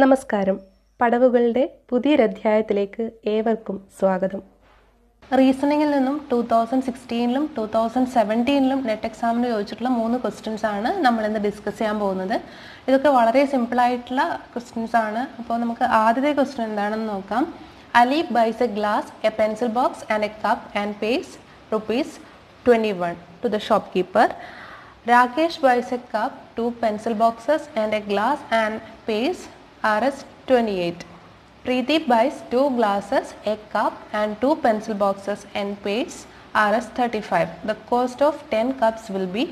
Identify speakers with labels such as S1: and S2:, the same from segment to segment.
S1: നമസ്കാരം. പടവുകളുടെ പുതിയൊരധ്യായത്തിലേക്ക് ഏവർക്കും സ്വാഗതം. റീസണിങ്ങിൽ നിന്നും ടൂ തൗസൻഡ് സിക്സ്റ്റീനിലും ടൂ തൗസൻഡ് സെവന്റീനിലും നെറ്റ് എക്സാമിന് ചോദിച്ചിട്ടുള്ള മൂന്ന് ക്വസ്റ്റ്യൻസ് ആണ് നമ്മൾ ഇന്ന് ഡിസ്കസ് ചെയ്യാൻ പോകുന്നത്. ഇതൊക്കെ വളരെ സിമ്പിളായിട്ടുള്ള ക്വസ്റ്റ്യൻസ് ആണ്. അപ്പോൾ നമുക്ക് ആദ്യത്തെ ക്വസ്റ്റ്യൻ എന്താണെന്ന് നോക്കാം. Ali buys a glass a pencil box and a cup and pays rupees twenty one to the shopkeeper Rakesh buys a cup two pencil boxes and a glass and pays R S twenty eight Preethi buys two glasses a cup and two pencil boxes pencil boxes and pays Rs 35. The cost of 10 cups will be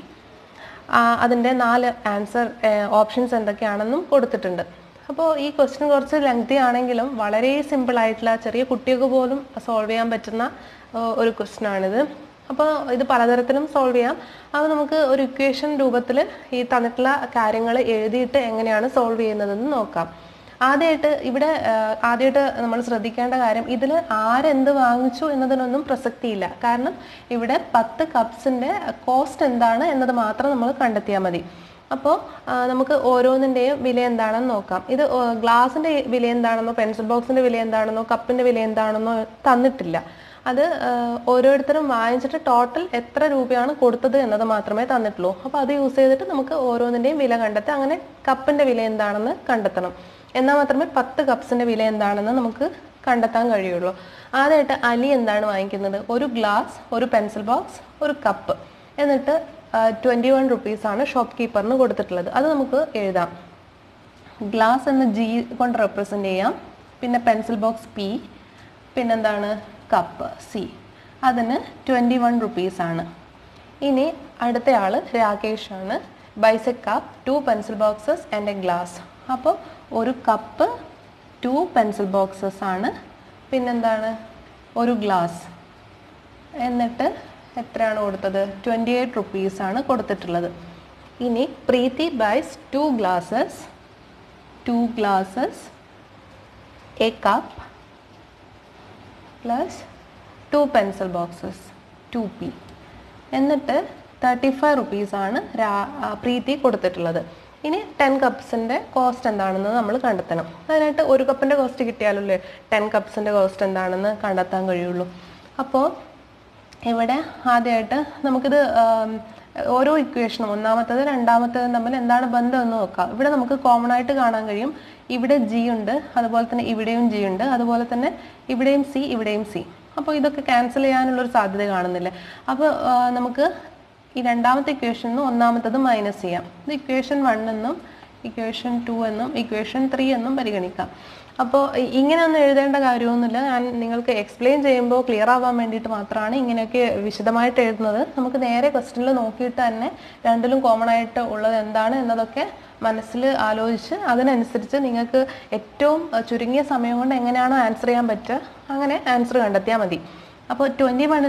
S1: അതിന്റെ നാല് answer options എന്തൊക്കെയാണെന്നും കൊടുത്തിട്ടുണ്ട്. അപ്പോൾ ഈ question കുറച്ച് lengthy ആണെങ്കിലും വളരെ simple ആയിട്ടുള്ള ചെറിയ കുട്ടികൾക്ക് പോലും സോൾവ് ചെയ്യാൻ പറ്റുന്ന ഒരു ക്വസ്റ്റ്യൻ ആണിത്. അപ്പോൾ ഇത് പലതരത്തിലും സോൾവ് ചെയ്യാം. അത് നമുക്ക് ഒരു ഇക്വേഷൻ രൂപത്തിൽ ഈ തന്നിട്ടുള്ള കാര്യങ്ങൾ എഴുതിയിട്ട് എങ്ങനെയാണ് സോൾവ് ചെയ്യുന്നതെന്ന് നോക്കാം. ആദ്യമായിട്ട് ഇവിടെ ആദ്യമായിട്ട് നമ്മൾ ശ്രദ്ധിക്കേണ്ട കാര്യം ഇതിൽ ആരെന്ത് വാങ്ങിച്ചു എന്നതിനൊന്നും പ്രസക്തിയില്ല. കാരണം ഇവിടെ പത്ത് കപ്സിന്റെ കോസ്റ്റ് എന്താണ് എന്നത് മാത്രം നമ്മൾ കണ്ടെത്തിയാൽ മതി. അപ്പോൾ നമുക്ക് ഓരോന്നിന്റെയും വില എന്താണെന്ന് നോക്കാം. ഇത് ഗ്ലാസിന്റെ വില എന്താണെന്നോ പെൻസിൽ ബോക്സിന്റെ വില എന്താണെന്നോ കപ്പിന്റെ വില എന്താണെന്നോ തന്നിട്ടില്ല. അത് ഓരോരുത്തരും വാങ്ങിച്ചിട്ട് ടോട്ടൽ എത്ര രൂപയാണ് കൊടുത്തത് എന്നത് മാത്രമേ തന്നിട്ടുള്ളൂ. അപ്പോൾ അത് യൂസ് ചെയ്തിട്ട് നമുക്ക് ഓരോന്നിന്റെയും വില കണ്ടെത്തി. അങ്ങനെ കപ്പിന്റെ വില എന്താണെന്ന് കണ്ടെത്തണം. എന്നാൽ മാത്രമേ പത്ത് കപ്സിന്റെ വില എന്താണെന്ന് നമുക്ക് കണ്ടെത്താൻ കഴിയുള്ളൂ. ആദ്യമായിട്ട് അലി എന്താണ് വാങ്ങിക്കുന്നത്? ഒരു ഗ്ലാസ് ഒരു പെൻസിൽ ബോക്സ് ഒരു കപ്പ് എന്നിട്ട് ട്വന്റി വൺ റുപ്പീസാണ് ഷോപ്പ് കീപ്പറിന് കൊടുത്തിട്ടുള്ളത്. അത് നമുക്ക് എഴുതാം. ഗ്ലാസ് എന്ന് ജി കൊണ്ട് റെപ്രസെന്റ് ചെയ്യാം. പിന്നെ പെൻസിൽ ബോക്സ് പി പിന്നെന്താണ്? കപ്പ് സി അതിന് ട്വന്റി വൺ റുപ്പീസാണ് ഇനി അടുത്ത ആൾ രാകേഷ് ആണ് buys a cup two pencil boxes and a glass അപ്പോൾ ഒരു കപ്പ് ടു പെൻസിൽ ബോക്സസ് ആണ്. പിന്നെന്താണ്? ഒരു ഗ്ലാസ് എന്നിട്ട് എത്രയാണ് കൊടുത്തത്? ട്വന്റി എയ്റ്റ് റുപ്പീസാണ് കൊടുത്തിട്ടുള്ളത്. ഇനി Preethi buys two glasses two glasses a cup plus two pencil boxes two P എന്നിട്ട് തേർട്ടി ഫൈവ് റുപ്പീസാണ് പ്രീതി കൊടുത്തിട്ടുള്ളത്. ഇനി ടെൻ കപ്സിന്റെ കോസ്റ്റ് എന്താണെന്ന് നമ്മൾ കണ്ടെത്തണം. അതിനായിട്ട് ഒരു കപ്പിന്റെ കോസ്റ്റ് കിട്ടിയാലല്ലേ ടെൻ കപ്സിന്റെ കോസ്റ്റ് എന്താണെന്ന് കണ്ടെത്താൻ കഴിയുള്ളൂ. അപ്പോൾ ഇവിടെ ആദ്യമായിട്ട് നമുക്കിത് ഓരോ ഇക്വേഷനും ഒന്നാമത്തത് രണ്ടാമത്തതും തമ്മിൽ എന്താണ് ബന്ധം എന്ന് നോക്കാം. ഇവിടെ നമുക്ക് കോമൺ ആയിട്ട് കാണാൻ കഴിയും. ഇവിടെ ജി ഉണ്ട് അതുപോലെ തന്നെ ഇവിടെയും ജി ഉണ്ട് അതുപോലെ തന്നെ ഇവിടെയും സി ഇവിടെയും സി അപ്പോൾ ഇതൊക്കെ ക്യാൻസൽ ചെയ്യാനുള്ളൊരു സാധ്യത കാണുന്നില്ല? അപ്പോൾ നമുക്ക് ഈ രണ്ടാമത്തെ ഇക്വേഷനിൽ നിന്ന് ഒന്നാമത്തത് മൈനസ് ചെയ്യാം. ഇത് ഇക്വേഷൻ വണ്ണെന്നും ഇക്വേഷൻ ടു എന്നും ഇക്വേഷൻ ത്രീ എന്നും പരിഗണിക്കാം. അപ്പോൾ ഇങ്ങനെയൊന്നും എഴുതേണ്ട കാര്യമൊന്നുമില്ല. ഞാൻ നിങ്ങൾക്ക് എക്സ്പ്ലെയിൻ ചെയ്യുമ്പോൾ ക്ലിയർ ആവാൻ വേണ്ടിയിട്ട് മാത്രമാണ് ഇങ്ങനെയൊക്കെ വിശദമായിട്ട് എഴുതുന്നത്. നമുക്ക് നേരെ ക്വസ്റ്റനിൽ നോക്കിയിട്ട് തന്നെ രണ്ടിലും കോമൺ ആയിട്ട് ഉള്ളത് എന്താണ് എന്നതൊക്കെ മനസ്സിൽ ആലോചിച്ച് അതിനനുസരിച്ച് നിങ്ങൾക്ക് ഏറ്റവും ചുരുങ്ങിയ സമയം കൊണ്ട് എങ്ങനെയാണോ ആൻസർ ചെയ്യാൻ പറ്റുക അങ്ങനെ ആൻസർ കണ്ടെത്തിയാൽ മതി. അപ്പോൾ ട്വന്റി വൺ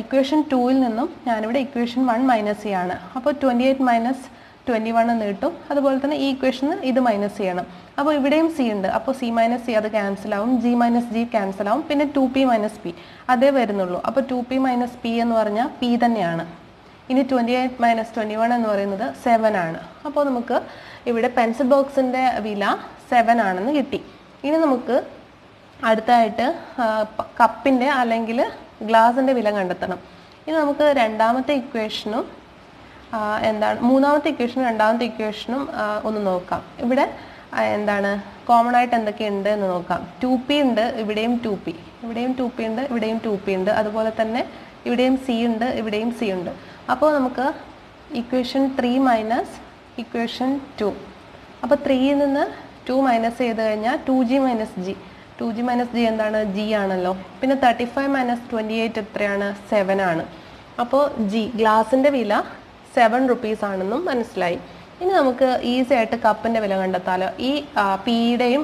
S1: ഇക്വേഷൻ ടൂവിൽ നിന്നും ഞാനിവിടെ ഇക്വേഷൻ വൺ മൈനസ് ചെയ്യാണ്. അപ്പോൾ twenty eight minus twenty one എന്ന് കിട്ടും. അതുപോലെ തന്നെ ഈ ഇക്വേഷന് ഇത് മൈനസ് ചെയ്യണം. അപ്പോൾ ഇവിടെയും സി ഉണ്ട്. അപ്പോൾ സി മൈനസ് സി അത് ക്യാൻസൽ ആവും. ജി മൈനസ് ജി ക്യാൻസൽ ആവും. പിന്നെ ടു പി മൈനസ് പി അതേ വരുന്നുള്ളൂ. അപ്പോൾ ടു പി മൈനസ് പി എന്ന് പറഞ്ഞാൽ പി തന്നെയാണ്. ഇനി twenty eight minus twenty one എന്ന് പറയുന്നത് സെവൻ ആണ്. അപ്പോൾ നമുക്ക് ഇവിടെ പെൻസിൽ ബോക്സിന്റെ വില സെവൻ ആണെന്ന് കിട്ടി. ഇനി നമുക്ക് അടുത്തായിട്ട് കപ്പിന്റെ അല്ലെങ്കിൽ ഗ്ലാസിന്റെ വില കണ്ടെത്തണം. ഇനി നമുക്ക് രണ്ടാമത്തെ ഇക്വേഷനും എന്താണ് മൂന്നാമത്തെ ഇക്വേഷനും രണ്ടാമത്തെ ഇക്വേഷനും ഒന്ന് നോക്കാം. ഇവിടെ എന്താണ് കോമൺ ആയിട്ട് എന്തൊക്കെയുണ്ട് എന്ന് നോക്കാം. ടു പി ഉണ്ട് ഇവിടെയും ടു പി ഇവിടെയും ടു പി ഉണ്ട് ഇവിടെയും ടു പി ഉണ്ട്. അതുപോലെ തന്നെ ഇവിടെയും സി ഉണ്ട് ഇവിടെയും സി ഉണ്ട്. അപ്പോൾ നമുക്ക് equation three minus equation two അപ്പോൾ ത്രീയിൽ നിന്ന് ടു മൈനസ് ചെയ്ത് കഴിഞ്ഞാൽ two G minus G two G minus G എന്താണ്? ജി ആണല്ലോ. പിന്നെ thirty five minus twenty eight എത്രയാണ്? സെവൻ ആണ്. അപ്പോൾ ജി ഗ്ലാസിന്റെ വില സെവൻ റുപ്പീസ് ആണെന്നും മനസ്സിലായി. ഇനി നമുക്ക് ഈസി ആയിട്ട് കപ്പിന്റെ വില കണ്ടെത്താലോ. ഈ പിയുടെയും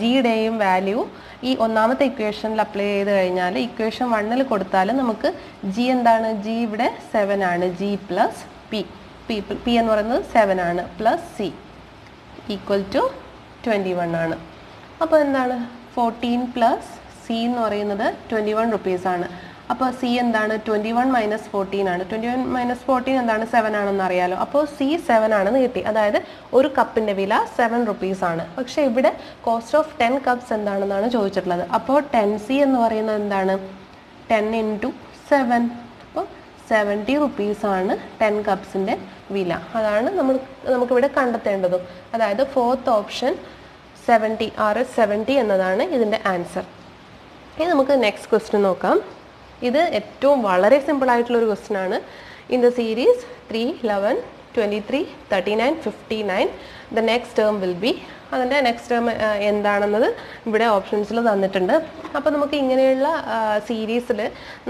S1: ജിയുടെയും വാല്യൂ ഈ ഒന്നാമത്തെ ഇക്വേഷനിൽ അപ്ലൈ ചെയ്ത് കഴിഞ്ഞാൽ ഇക്വേഷൻ വണ്ണിൽ കൊടുത്താൽ നമുക്ക് ജി എന്താണ്? ജി ഇവിടെ സെവൻ ആണ്. G plus P P P എന്ന് പറയുന്നത് സെവൻ ആണ് plus C equal to twenty one ആണ്. അപ്പോൾ എന്താണ്? ഫോർട്ടീൻ പ്ലസ് സി എന്ന് പറയുന്നത് ട്വന്റി വൺ റുപ്പീസ് ആണ്. അപ്പോൾ സി എന്താണ്? ട്വന്റി വൺ മൈനസ് ഫോർട്ടീൻ ആണ്. ട്വന്റി വൺ മൈനസ് ഫോർട്ടീൻ എന്താണ്? സെവൻ ആണെന്ന് അറിയാലോ. അപ്പോൾ സി സെവൻ ആണെന്ന് കിട്ടി. അതായത് ഒരു കപ്പിന്റെ വില സെവൻ റുപ്പീസ് ആണ്. പക്ഷേ ഇവിടെ കോസ്റ്റ് ഓഫ് ടെൻ കപ്സ് എന്താണെന്നാണ് ചോദിച്ചിട്ടുള്ളത്. അപ്പോൾ ടെൻ സി എന്ന് പറയുന്നത് എന്താണ്? ടെൻ ഇന്റു സെവൻ അപ്പോൾ സെവന്റി റുപ്പീസാണ് ടെൻ കപ്സിന്റെ വില. അതാണ് നമ്മൾ നമുക്കിവിടെ കണ്ടെത്തേണ്ടതും. അതായത് fourth option seventy R S seventy എന്നതാണ് ഇതിന്റെ ആൻസർ ഇനി നമുക്ക് നെക്സ്റ്റ് ക്വസ്റ്റ്യൻ നോക്കാം. ഇത് ഏറ്റവും വളരെ സിമ്പിൾ ആയിട്ടുള്ള ഒരു ക്വസ്റ്റ്യൻ ആണ്. In the series three eleven twenty three thirty nine fifty nine the next term will be അതിന്റെ നെക്സ്റ്റ് ടേം എന്താണെന്നത് ഇവിടെ ഓപ്ഷൻസിൽ തന്നിട്ടുണ്ട്. അപ്പോൾ നമുക്ക് ഇങ്ങനെയുള്ള സീരീസിൽ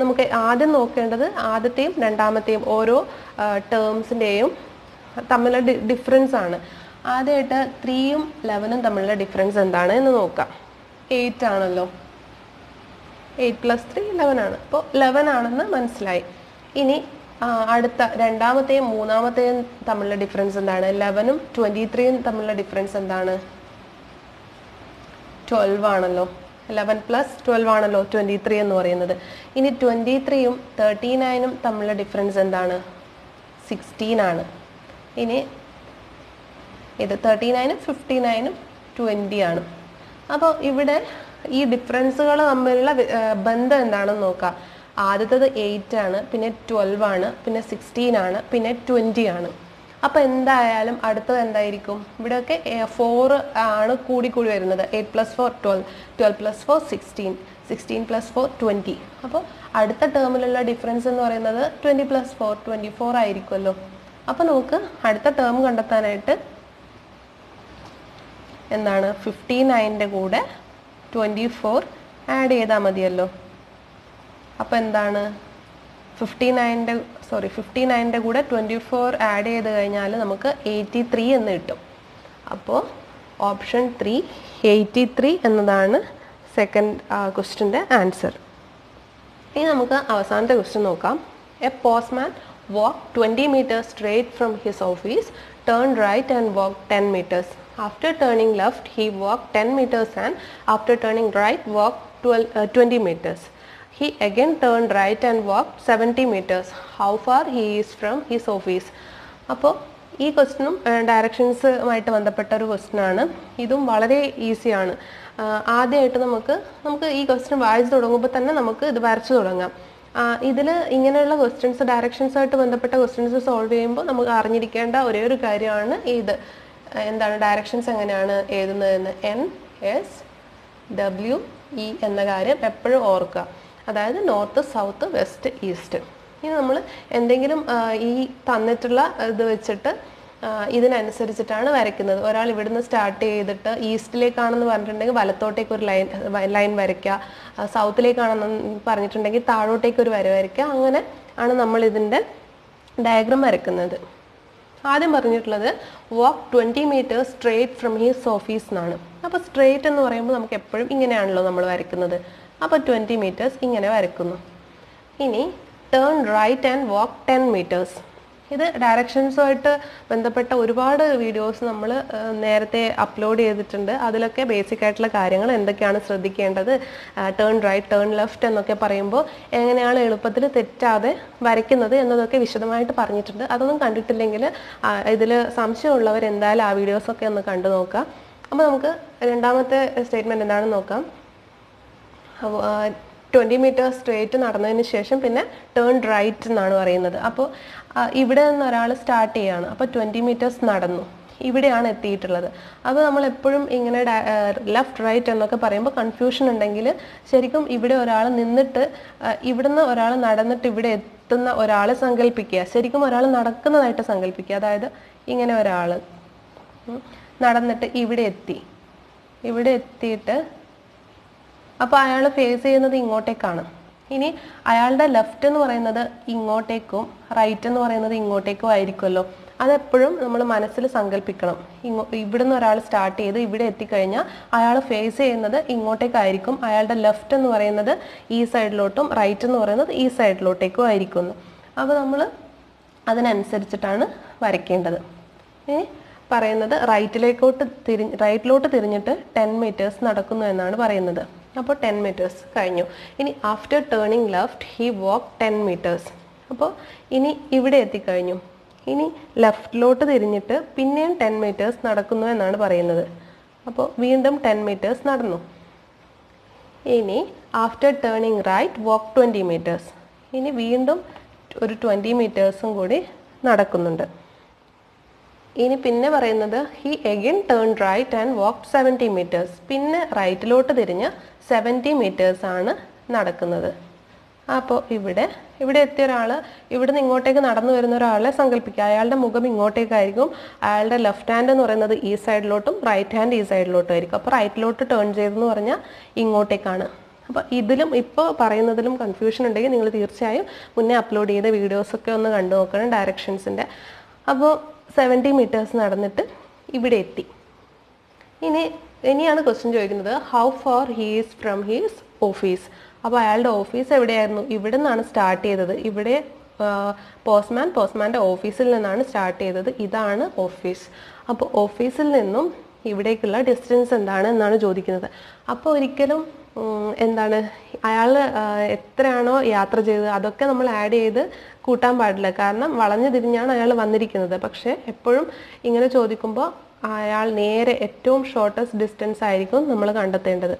S1: നമുക്ക് ആദ്യം നോക്കേണ്ടത് ആദ്യത്തെയും രണ്ടാമത്തെയും ഓരോ ടേംസിന്റെയും തമ്മിലുള്ള ഡിഫറൻസ് ആണ്. ആദ്യമായിട്ട് ത്രീയും ലെവനും തമ്മിലുള്ള ഡിഫറൻസ് എന്താണ് എന്ന് നോക്കാം. എയ്റ്റ് ആണല്ലോ. എയ്റ്റ് പ്ലസ് ത്രീ ലെവൻ ആണ്. അപ്പോൾ ലെവൻ ആണെന്ന് മനസ്സിലായി. ഇനി അടുത്ത രണ്ടാമത്തെയും മൂന്നാമത്തെയും തമ്മിലുള്ള ഡിഫറൻസ് എന്താണ്? ലെവനും ട്വന്റി ത്രീയും തമ്മിലുള്ള ഡിഫറൻസ് എന്താണ്? ട്വൽവ് ആണല്ലോ. ലെവൻ പ്ലസ് ട്വൽവ് ആണല്ലോ ട്വന്റി ത്രീ എന്ന് പറയുന്നത്. ഇനി ട്വന്റി ത്രീയും തേർട്ടി നയനും തമ്മിലുള്ള ഡിഫറൻസ് എന്താണ്? സിക്സ്റ്റീൻ ആണ്. ഇനി ഇത് തേർട്ടി നയനും ഫിഫ്റ്റി നയനും ട്വന്റി ആണ്. അപ്പോൾ ഇവിടെ ഈ ഡിഫറൻസുകൾ തമ്മിലുള്ള ബന്ധം എന്താണെന്ന് നോക്കാം. ആദ്യത്തത് എയ്റ്റ് ആണ് പിന്നെ ട്വൽവ് ആണ് പിന്നെ സിക്സ്റ്റീൻ ആണ് പിന്നെ ട്വന്റി ആണ്. അപ്പോൾ എന്തായാലും അടുത്തത് എന്തായിരിക്കും? ഇവിടെയൊക്കെ ഫോർ ആണ് കൂടി കൂടി വരുന്നത്. Eight plus four twelve twelve plus four sixteen sixteen plus four twenty അപ്പോൾ അടുത്ത ടേമിലുള്ള ഡിഫറൻസ് എന്ന് പറയുന്നത് twenty plus four twenty four ആയിരിക്കുമല്ലോ. അപ്പോൾ നമുക്ക് അടുത്ത ടേം കണ്ടെത്താനായിട്ട് എന്താണ്? ഫിഫ്റ്റി നയന്റെ കൂടെ ട്വന്റി ഫോർ ആഡ് ചെയ്താൽ മതിയല്ലോ. അപ്പോൾ എന്താണ്? ഫിഫ്റ്റി നയന്റെ സോറി ഫിഫ്റ്റി നയന്റെ കൂടെ ട്വന്റി ഫോർ ആഡ് ചെയ്ത് കഴിഞ്ഞാൽ നമുക്ക് എയ്റ്റി ത്രീ എന്ന് കിട്ടും. അപ്പോൾ ഓപ്ഷൻ ത്രീ എയ്റ്റി ത്രീ എന്നതാണ് സെക്കൻഡ് ക്വസ്റ്റിന്റെ ആൻസർ ഇനി നമുക്ക് അവസാനത്തെ ക്വസ്റ്റ്യൻ നോക്കാം. A postman walk twenty metres straight from his office turn right and walk ten metres after left, left walked walk meters metres and after right, right walk twelve twenty metres He again turned right and walk seventy metres how far he is from his office അപ്പോൾ ഈ ക്വസ്റ്റനും ഡയറക്ഷൻസുമായിട്ട് ബന്ധപ്പെട്ട ഒരു question ആണ്. ഇതും വളരെ ഈസിയാണ് ആദ്യമായിട്ട് നമുക്ക് നമുക്ക് ഈ ക്വസ്റ്റൻ വായിച്ചു തുടങ്ങുമ്പോൾ തന്നെ നമുക്ക് ഇത് വരച്ചു തുടങ്ങാം. ഇതിൽ ഇങ്ങനെയുള്ള ക്വസ്റ്റ്യൻസ് ഡയറക്ഷൻസുമായിട്ട് ബന്ധപ്പെട്ട ക്വസ്റ്റ്യൻസ് സോൾവ് ചെയ്യുമ്പോൾ നമുക്ക് അറിഞ്ഞിരിക്കേണ്ട ഒരേ ഒരു കാര്യമാണ് ഇത്. എന്താണ് ഡയറക്ഷൻസ് എങ്ങനെയാണ് എഴുതുന്നതെന്ന്? എൻ എസ് ഡബ്ല്യു ഇ എന്ന കാര്യം എപ്പോഴും ഓർക്കുക. അതായത് നോർത്ത് സൗത്ത് വെസ്റ്റ് ഈസ്റ്റ് ഇനി നമ്മൾ എന്തെങ്കിലും ഈ തന്നിട്ടുള്ള ഇത് വെച്ചിട്ട് ഇതിനനുസരിച്ചിട്ടാണ് വരയ്ക്കുന്നത്. ഒരാൾ ഇവിടുന്ന് സ്റ്റാർട്ട് ചെയ്തിട്ട് ഈസ്റ്റിലേക്കാണെന്ന് പറഞ്ഞിട്ടുണ്ടെങ്കിൽ വലത്തോട്ടേക്ക് ഒരു ലൈൻ ലൈൻ വരയ്ക്കുക. സൗത്തിലേക്കാണെന്ന് പറഞ്ഞിട്ടുണ്ടെങ്കിൽ താഴോട്ടേക്ക് ഒരു വര വരയ്ക്കുക. അങ്ങനെ ആണ് നമ്മൾ ഇതിന്റെ ഡയഗ്രം വരയ്ക്കുന്നത്. ആദ്യം പറഞ്ഞിട്ടുള്ളത് walk twenty meters straight from his office എന്നാണ് അപ്പോൾ സ്ട്രേറ്റ് എന്ന് പറയുമ്പോൾ നമുക്ക് എപ്പോഴും ഇങ്ങനെയാണല്ലോ നമ്മൾ വരയ്ക്കുന്നത്. അപ്പോൾ ട്വന്റി മീറ്റേഴ്സ് ഇങ്ങനെ വരയ്ക്കുന്നു. ഇനി turn right and walk ten meters ഇത് ഡയറക്ഷൻസുമായിട്ട് ബന്ധപ്പെട്ട ഒരുപാട് വീഡിയോസ് നമ്മൾ നേരത്തെ അപ്ലോഡ് ചെയ്തിട്ടുണ്ട്. അതിലൊക്കെ ബേസിക് ആയിട്ടുള്ള കാര്യങ്ങൾ എന്തൊക്കെയാണ് ശ്രദ്ധിക്കേണ്ടത് ടേൺ റൈറ്റ് ടേൺ ലെഫ്റ്റ് എന്നൊക്കെ പറയുമ്പോൾ എങ്ങനെയാണ് എളുപ്പത്തിൽ തെറ്റാതെ വരയ്ക്കുന്നത് എന്നതൊക്കെ വിശദമായിട്ട് പറഞ്ഞിട്ടുണ്ട്. അതൊന്നും കണ്ടിട്ടില്ലെങ്കിൽ ഇതിൽ സംശയമുള്ളവർ എന്തായാലും ആ വീഡിയോസൊക്കെ ഒന്ന് കണ്ടു നോക്കാം അപ്പോൾ നമുക്ക് രണ്ടാമത്തെ സ്റ്റേറ്റ്മെന്റ് എന്താണെന്ന് നോക്കാം. ട്വന്റി മീറ്റർ സ്ട്രേറ്റ് നടന്നതിന് ശേഷം പിന്നെ ടേൺ റൈറ്റ് എന്നാണ് പറയുന്നത്. അപ്പോൾ ഇവിടെ നിന്ന് ഒരാൾ സ്റ്റാർട്ട് ചെയ്യാണ്. അപ്പോൾ ട്വന്റി മീറ്റേഴ്സ് നടന്നു. ഇവിടെയാണ് എത്തിയിട്ടുള്ളത്. അപ്പോൾ നമ്മൾ എപ്പോഴും ഇങ്ങനെ ലെഫ്റ്റ് റൈറ്റ് എന്നൊക്കെ പറയുമ്പോൾ കൺഫ്യൂഷൻ ഉണ്ടെങ്കിൽ ശരിക്കും ഇവിടെ ഒരാൾ നിന്നിട്ട് ഇവിടുന്ന് ഒരാൾ നടന്നിട്ട് ഇവിടെ എത്തുന്ന ഒരാളെ സങ്കല്പിക്കുക ശരിക്കും ഒരാൾ നടക്കുന്നതായിട്ട് സങ്കല്പിക്കുക അതായത് ഇങ്ങനെ ഒരാൾ നടന്നിട്ട് ഇവിടെ എത്തി. ഇവിടെ എത്തിയിട്ട് അപ്പോൾ അയാൾ ഫേസ് ചെയ്യുന്നത് ഇങ്ങോട്ടേക്കാണ്. ഇനി അയാളുടെ ലെഫ്റ്റ് എന്ന് പറയുന്നത് ഇങ്ങോട്ടേക്കും റൈറ്റ് എന്ന് പറയുന്നത് ഇങ്ങോട്ടേക്കും ആയിരിക്കുമല്ലോ. അതെപ്പോഴും നമ്മൾ മനസ്സിൽ സങ്കല്പിക്കണം ഇങ്ങോ ഇവിടുന്ന് ഒരാൾ സ്റ്റാർട്ട് ചെയ്ത് ഇവിടെ എത്തിക്കഴിഞ്ഞാൽ അയാൾ ഫേസ് ചെയ്യുന്നത് ഇങ്ങോട്ടേക്കായിരിക്കും. അയാളുടെ ലെഫ്റ്റ് എന്ന് പറയുന്നത് ഈ സൈഡിലോട്ടും റൈറ്റ് എന്ന് പറയുന്നത് ഈ സൈഡിലോട്ടേക്കും ആയിരിക്കും അപ്പോൾ നമ്മൾ അതിനനുസരിച്ചിട്ടാണ് വരയ്ക്കേണ്ടത്. ഏ പറയുന്നത് റൈറ്റിലേക്കോട്ട് തിരി റൈറ്റിലോട്ട് തിരിഞ്ഞിട്ട് ടെൻ മീറ്റേഴ്സ് നടക്കുന്നു എന്നാണ് പറയുന്നത്. അപ്പോൾ ടെൻ മീറ്റേഴ്സ് കഴിഞ്ഞു. ഇനി after turning left he walk ten meters അപ്പോൾ ഇനി ഇവിടെ എത്തിക്കഴിഞ്ഞു. ഇനി ലെഫ്റ്റിലോട്ട് തിരിഞ്ഞിട്ട് പിന്നെയും ടെൻ മീറ്റേഴ്സ് നടക്കുന്നു എന്നാണ് പറയുന്നത്. അപ്പോൾ വീണ്ടും ടെൻ മീറ്റേഴ്സ് നടന്നു. ഇനി after turning right walk twenty meters ഇനി വീണ്ടും ഒരു ട്വന്റി മീറ്റേഴ്സും കൂടി നടക്കുന്നുണ്ട്. ഇനി പിന്നെ പറയുന്നത് he again turn right and walk seventy meters പിന്നെ റൈറ്റിലോട്ട് തിരിഞ്ഞ് സെവന്റി മീറ്റേഴ്സാണ് നടക്കുന്നത്. അപ്പോൾ ഇവിടെ ഇവിടെ എത്തിയ ഒരാൾ ഇവിടെ നിന്ന് ഇങ്ങോട്ടേക്ക് നടന്നു വരുന്ന ഒരാളെ സങ്കല്പിക്കുക. അയാളുടെ മുഖം ഇങ്ങോട്ടേക്കായിരിക്കും. അയാളുടെ ലെഫ്റ്റ് ഹാൻഡ് എന്ന് പറയുന്നത് ഈ സൈഡിലോട്ടും റൈറ്റ് ഹാൻഡ് ഈ സൈഡിലോട്ടും ആയിരിക്കും. അപ്പോൾ റൈറ്റിലോട്ട് ടേൺ ചെയ്തെന്ന് പറഞ്ഞാൽ ഇങ്ങോട്ടേക്കാണ്. അപ്പോൾ ഇതിലും ഇപ്പോൾ പറയുന്നതിലും കൺഫ്യൂഷൻ ഉണ്ടെങ്കിൽ നിങ്ങൾ തീർച്ചയായും മുന്നേ അപ്ലോഡ് ചെയ്ത വീഡിയോസൊക്കെ ഒന്ന് കണ്ടു നോക്കണം ഡയറക്ഷൻസിന്റെ അപ്പോൾ സെവന്റി മീറ്റേഴ്സ് നടന്നിട്ട് ഇവിടെ എത്തി. ഇനി ഇനിയാണ് ക്വസ്റ്റ്യൻ ചോദിക്കുന്നത് how far he's from his office അപ്പോൾ അയാളുടെ ഓഫീസ് എവിടെയായിരുന്നു? ഇവിടെ നിന്നാണ് സ്റ്റാർട്ട് ചെയ്തത്. ഇവിടെ പോസ്റ്റ്മാൻ പോസ്റ്റ്മാന്റെ ഓഫീസിൽ നിന്നാണ് സ്റ്റാർട്ട് ചെയ്തത്. ഇതാണ് ഓഫീസ് അപ്പോൾ ഓഫീസിൽ നിന്നും ഇവിടേക്കുള്ള ഡിസ്റ്റൻസ് എന്താണ് എന്നാണ് ചോദിക്കുന്നത്. അപ്പോൾ ഒരിക്കലും എന്താണ് അയാൾ എത്രയാണോ യാത്ര ചെയ്തത് അതൊക്കെ നമ്മൾ ആഡ് ചെയ്ത് കൂട്ടാൻ പാടില്ല. കാരണം വളഞ്ഞു തിരിഞ്ഞാണ് അയാൾ വന്നിരിക്കുന്നത്. പക്ഷേ എപ്പോഴും ഇങ്ങനെ ചോദിക്കുമ്പോൾ അയാൾ നേരെ ഏറ്റവും ഷോർട്ടസ്റ്റ് ഡിസ്റ്റൻസ് ആയിരിക്കും നമ്മൾ കണ്ടെത്തേണ്ടത്.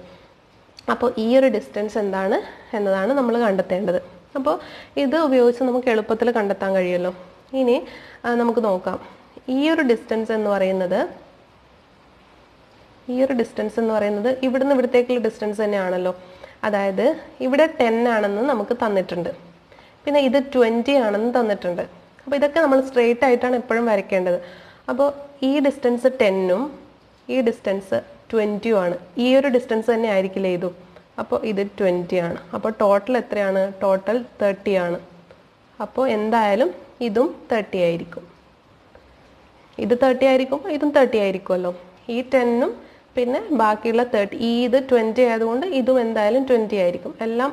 S1: അപ്പോൾ ഈ ഒരു ഡിസ്റ്റൻസ് എന്താണ് എന്നതാണ് നമ്മൾ കണ്ടെത്തേണ്ടത്. അപ്പോൾ ഇത് ഉപയോഗിച്ച് നമുക്ക് എളുപ്പത്തിൽ കണ്ടെത്താൻ കഴിയുമല്ലോ. ഇനി നമുക്ക് നോക്കാം. ഈ ഒരു ഡിസ്റ്റൻസ് എന്ന് പറയുന്നത് ഈ ഒരു ഡിസ്റ്റൻസ് എന്ന് പറയുന്നത് ഇവിടുന്ന് ഇവിടത്തേക്കുള്ള ഡിസ്റ്റൻസ് തന്നെയാണല്ലോ. അതായത് ഇവിടെ ടെൻ ആണെന്ന് നമുക്ക് തന്നിട്ടുണ്ട്. പിന്നെ ഇത് ട്വന്റി ആണെന്ന് തന്നിട്ടുണ്ട്. അപ്പോൾ ഇതൊക്കെ നമ്മൾ സ്ട്രെയിറ്റ് ആയിട്ടാണ് എപ്പോഴും വരയ്ക്കേണ്ടത്. അപ്പോൾ ഈ ഡിസ്റ്റൻസ് ടെന്നും ഈ ഡിസ്റ്റൻസ് ട്വന്റിയും ആണ്. ഈ ഒരു ഡിസ്റ്റൻസ് തന്നെ ആയിരിക്കില്ല ഇതും? അപ്പോൾ ഇത് ട്വന്റി ആണ്. അപ്പോൾ ടോട്ടൽ എത്രയാണ്? ടോട്ടൽ തേർട്ടി ആണ്. അപ്പോൾ എന്തായാലും ഇതും തേർട്ടി ആയിരിക്കും. ഇത് തേർട്ടി ആയിരിക്കും ഇതും തേർട്ടി ആയിരിക്കുമല്ലോ. ഈ ടെന്നും പിന്നെ ബാക്കിയുള്ള തേർട്ടി ഈ ഇത് ട്വന്റി ആയതുകൊണ്ട് ഇതും എന്തായാലും ട്വന്റി ആയിരിക്കും. എല്ലാം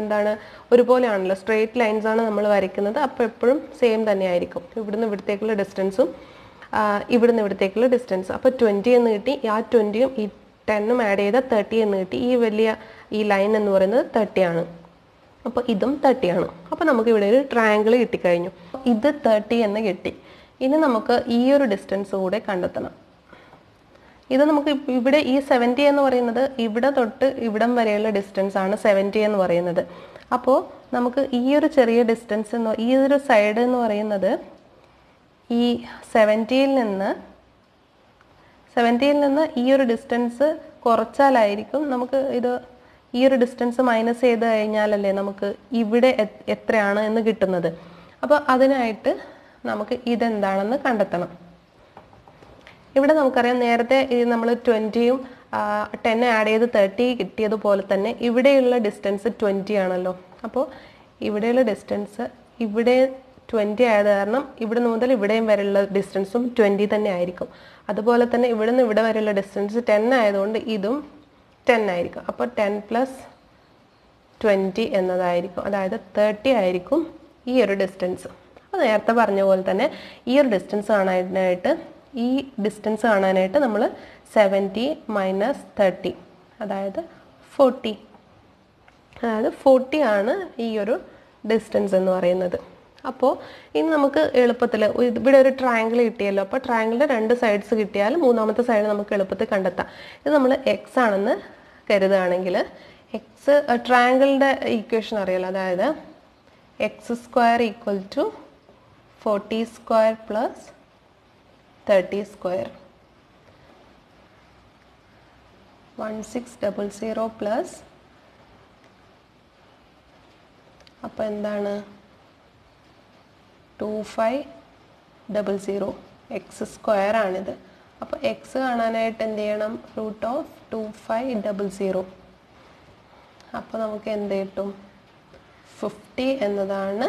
S1: എന്താണ് ഒരുപോലെയാണല്ലോ. സ്ട്രെയിറ്റ് ലൈൻസ് ആണ് നമ്മൾ വരയ്ക്കുന്നത്. അപ്പോൾ എപ്പോഴും സെയിം തന്നെ ആയിരിക്കും. ഇവിടുന്ന് ഇവിടത്തേക്കുള്ള ഡിസ്റ്റൻസും ഇവിടുന്ന് ഇവിടത്തേക്കുള്ള ഡിസ്റ്റൻസ് അപ്പോൾ ട്വന്റി എന്ന് കിട്ടി. ആ ട്വന്റിയും ഈ ടെന്നും ആഡ് ചെയ്ത തേർട്ടി എന്ന് കിട്ടി. ഈ വലിയ ഈ ലൈൻ എന്ന് പറയുന്നത് തേർട്ടി ആണ്. അപ്പോൾ ഇതും തേർട്ടി ആണ്. അപ്പോൾ നമുക്ക് ഇവിടെ ഒരു ട്രയാങ്കിൾ കിട്ടിക്കഴിഞ്ഞു. ഇത് തേർട്ടി എന്ന് കിട്ടി. ഇനി നമുക്ക് ഈ ഒരു ഡിസ്റ്റൻസ് കൂടെ കണ്ടെത്തണം. ഇത് നമുക്ക് ഇവിടെ ഈ സെവന്റി എന്ന് പറയുന്നത് ഇവിടെ തൊട്ട് ഇവിടം വരെയുള്ള ഡിസ്റ്റൻസ് ആണ് സെവന്റി എന്ന് പറയുന്നത്. അപ്പോൾ നമുക്ക് ഈ ഒരു ചെറിയ ഡിസ്റ്റൻസ് എന്ന് ഈ ഒരു സൈഡ് എന്ന് പറയുന്നത് ഈ സെവന്റിയിൽ നിന്ന് സെവന്റിയിൽ നിന്ന് ഈ ഒരു ഡിസ്റ്റൻസ് കുറച്ചാലായിരിക്കും നമുക്ക് ഇത് ഈ ഒരു ഡിസ്റ്റൻസ് മൈനസ് ചെയ്ത് കഴിഞ്ഞാലല്ലേ നമുക്ക് ഇവിടെ എത്രയാണ് എന്ന് കിട്ടുന്നത്. അപ്പോൾ അതിനായിട്ട് നമുക്ക് ഇതെന്താണെന്ന് കണ്ടെത്തണം. ഇവിടെ നമുക്കറിയാം നേരത്തെ നമ്മൾ ട്വന്റിയും ടെൻ ആഡ് ചെയ്ത് തേർട്ടി കിട്ടിയതുപോലെ തന്നെ ഇവിടെയുള്ള ഡിസ്റ്റൻസ് ട്വന്റി ആണല്ലോ. അപ്പോൾ ഇവിടെയുള്ള ഡിസ്റ്റൻസ് ഇവിടെ ട്വന്റി ആയത് കാരണം ഇവിടുന്ന് മുതൽ ഇവിടെയും വരെയുള്ള ഡിസ്റ്റൻസും ട്വന്റി തന്നെ ആയിരിക്കും. അതുപോലെ തന്നെ ഇവിടുന്ന് ഇവിടെ വരെയുള്ള ഡിസ്റ്റൻസ് ടെൻ ആയതുകൊണ്ട് ഇതും ടെൻ ആയിരിക്കും. അപ്പോൾ ടെൻ പ്ലസ് ട്വന്റി എന്നതായിരിക്കും. അതായത് തേർട്ടി ആയിരിക്കും ഈ ഒരു ഡിസ്റ്റൻസ് അപ്പോൾ നേരത്തെ പറഞ്ഞ പോലെ തന്നെ ഈ ഒരു ഡിസ്റ്റൻസ് കാണാനായിട്ട് ഈ ഡിസ്റ്റൻസ് കാണാനായിട്ട് നമ്മൾ സെവന്റി മൈനസ് തേർട്ടി അതായത് ഫോർട്ടി അതായത് ഫോർട്ടി ആണ് ഈ ഒരു ഡിസ്റ്റൻസ് എന്ന് പറയുന്നത്. അപ്പോൾ ഇനി നമുക്ക് എളുപ്പത്തിൽ ഇവിടെ ഒരു ട്രയാങ്കിൾ കിട്ടിയല്ലോ. അപ്പോൾ ട്രയാങ്കിളിന്റെ രണ്ട് സൈഡ്സ് കിട്ടിയാൽ മൂന്നാമത്തെ സൈഡ് നമുക്ക് എളുപ്പത്തിൽ കണ്ടെത്താം. ഇത് നമ്മൾ എക്സ് ആണെന്ന് കരുതുകയാണെങ്കിൽ എക്സ് ട്രയാങ്കിളിന്റെ ഈക്വേഷൻ അറിയാലോ. അതായത് x square equal to forty square plus thirty square one six double zero plus അപ്പോൾ എന്താണ്? Two five double zero x square ആണിത്. അപ്പോൾ എക്സ് കാണാനായിട്ട് എന്ത് ചെയ്യണം root of two five double zero അപ്പോൾ നമുക്ക് എന്ത് കിട്ടും? ഫിഫ്റ്റി എന്നതാണ്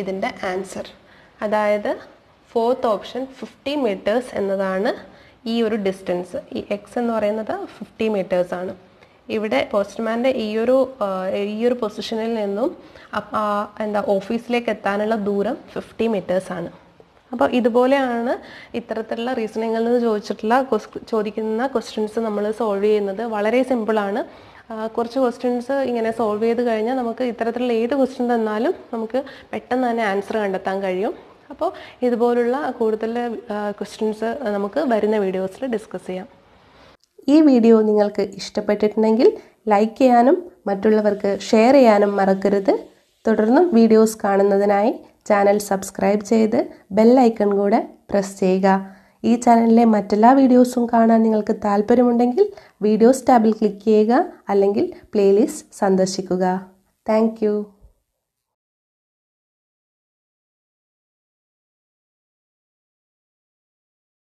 S1: ഇതിന്റെ ആൻസർ അതായത് ഫോർത്ത് ഓപ്ഷൻ ഫിഫ്റ്റി മീറ്റേഴ്സ് എന്നതാണ് ഈ ഒരു ഡിസ്റ്റൻസ് ഈ എക്സ് എന്ന് പറയുന്നത് ഫിഫ്റ്റി മീറ്റേഴ്സ് ആണ്. ഇവിടെ പോസ്റ്റ്മാന്റെ ഈ ഒരു ഈ ഒരു പൊസിഷനിൽ നിന്നും എന്താ ഓഫീസിലേക്ക് എത്താനുള്ള ദൂരം ഫിഫ്റ്റി മീറ്റേഴ്സ് ആണ്. അപ്പോൾ ഇതുപോലെയാണ് ഇത്തരത്തിലുള്ള റീസണിങ്ങിൽ നിന്ന് ചോദിച്ചിട്ടുള്ള ചോദിക്കുന്ന ക്വസ്റ്റ്യൻസ് നമ്മൾ സോൾവ് ചെയ്യുന്നത്. വളരെ സിമ്പിളാണ് കുറച്ച് ക്വസ്റ്റ്യൻസ് ഇങ്ങനെ സോൾവ് ചെയ്ത് കഴിഞ്ഞാൽ നമുക്ക് ഇത്തരത്തിലുള്ള ഏത് ക്വസ്റ്റ്യൻ തന്നാലും നമുക്ക് പെട്ടെന്ന് തന്നെ ആൻസർ കണ്ടെത്താൻ കഴിയും. അപ്പോൾ ഇതുപോലുള്ള കൂടുതൽ ക്വസ്റ്റ്യൻസ് നമുക്ക് വരുന്ന വീഡിയോസിൽ ഡിസ്കസ് ചെയ്യാം.
S2: ഈ വീഡിയോ നിങ്ങൾക്ക് ഇഷ്ടപ്പെട്ടിട്ടുണ്ടെങ്കിൽ ലൈക്ക് ചെയ്യാനും മറ്റുള്ളവർക്ക് ഷെയർ ചെയ്യാനും മറക്കരുത്. തുടർന്നും വീഡിയോസ് കാണുന്നതിനായി ചാനൽ സബ്സ്ക്രൈബ് ചെയ്ത് ബെല്ലൈക്കൺ കൂടെ പ്രസ് ചെയ്യുക. ഈ ചാനലിലെ മറ്റെല്ലാ വീഡിയോസും കാണാൻ നിങ്ങൾക്ക് താല്പര്യമുണ്ടെങ്കിൽ വീഡിയോസ് ടാബിൽ ക്ലിക്ക് ചെയ്യുക അല്ലെങ്കിൽ പ്ലേലിസ്റ്റ് സന്ദർശിക്കുക. താങ്ക്